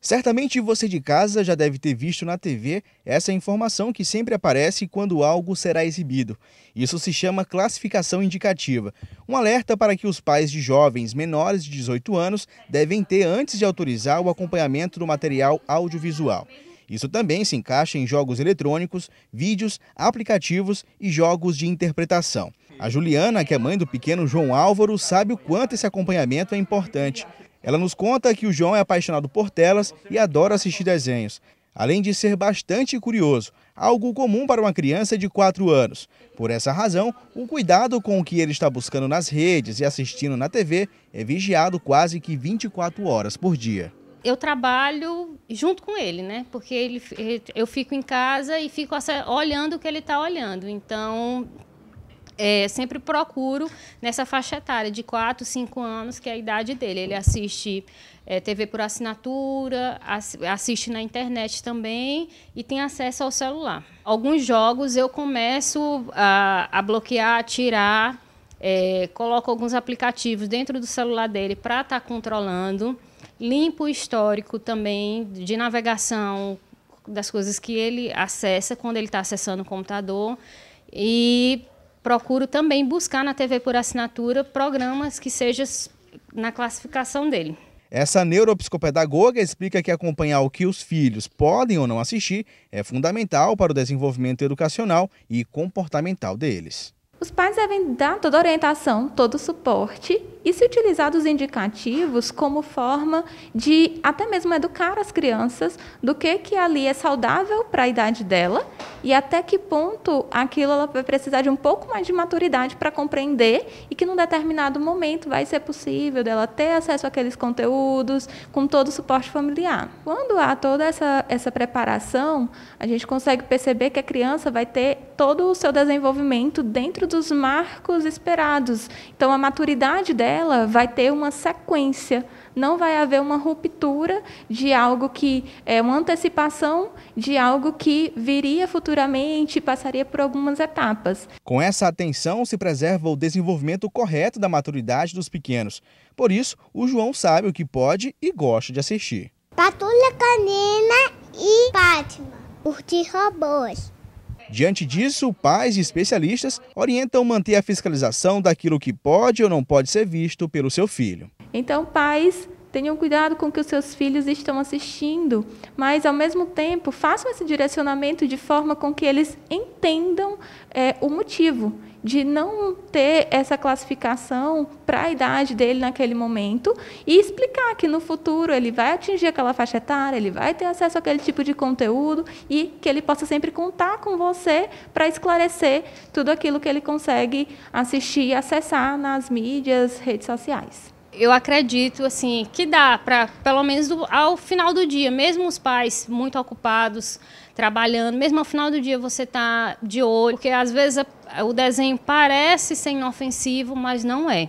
Certamente você de casa já deve ter visto na TV essa informação que sempre aparece quando algo será exibido. Isso se chama classificação indicativa, um alerta para que os pais de jovens menores de 18 anos devem ter antes de autorizar o acompanhamento do material audiovisual. Isso também se encaixa em jogos eletrônicos, vídeos, aplicativos e jogos de interpretação. A Juliana, que é mãe do pequeno João Álvaro, sabe o quanto esse acompanhamento é importante. Ela nos conta que o João é apaixonado por telas e adora assistir desenhos, além de ser bastante curioso, algo comum para uma criança de 4 anos. Por essa razão, o cuidado com o que ele está buscando nas redes e assistindo na TV é vigiado quase que 24 horas por dia. Eu trabalho junto com ele, né? Porque ele, eu fico em casa e fico olhando o que ele está olhando. Então, é, sempre procuro nessa faixa etária de 4, 5 anos, que é a idade dele. Ele assiste é, TV por assinatura, assiste na internet também e tem acesso ao celular. Alguns jogos eu começo a, a bloquear, a tirar, é, coloco alguns aplicativos dentro do celular dele para estar tá controlando, limpo o histórico também de navegação das coisas que ele acessa quando ele está acessando o computador e procuro também buscar na TV por assinatura programas que sejam na classificação dele. Essa neuropsicopedagoga explica que acompanhar o que os filhos podem ou não assistir é fundamental para o desenvolvimento educacional e comportamental deles. Os pais devem dar toda a orientação, todo o suporte e se utilizar dos indicativos como forma de até mesmo educar as crianças do que, que ali é saudável para a idade dela e até que ponto aquilo ela vai precisar de um pouco mais de maturidade para compreender e que num determinado momento vai ser possível dela ter acesso àqueles conteúdos com todo o suporte familiar. Quando há toda essa, essa preparação, a gente consegue perceber que a criança vai ter todo o seu desenvolvimento dentro dos marcos esperados. Então, a maturidade dela vai ter uma sequência, não vai haver uma ruptura de algo que é uma antecipação de algo que viria futuramente e passaria por algumas etapas. Com essa atenção, se preserva o desenvolvimento correto da maturidade dos pequenos. Por isso, o João sabe o que pode e gosta de assistir. Patrulha Canina e Fátima, curtir robôs. Diante disso, pais e especialistas orientam manter a fiscalização daquilo que pode ou não pode ser visto pelo seu filho. Então, pais, tenham cuidado com o que os seus filhos estão assistindo, mas, ao mesmo tempo, façam esse direcionamento de forma com que eles entendam é, o motivo de não ter essa classificação para a idade dele naquele momento e explicar que no futuro ele vai atingir aquela faixa etária, ele vai ter acesso àquele tipo de conteúdo e que ele possa sempre contar com você para esclarecer tudo aquilo que ele consegue assistir e acessar nas mídias, redes sociais eu acredito assim que dá para pelo menos do, ao final do dia, mesmo os pais muito ocupados trabalhando, mesmo ao final do dia você tá de olho, porque às vezes a, o desenho parece ser inofensivo, mas não é.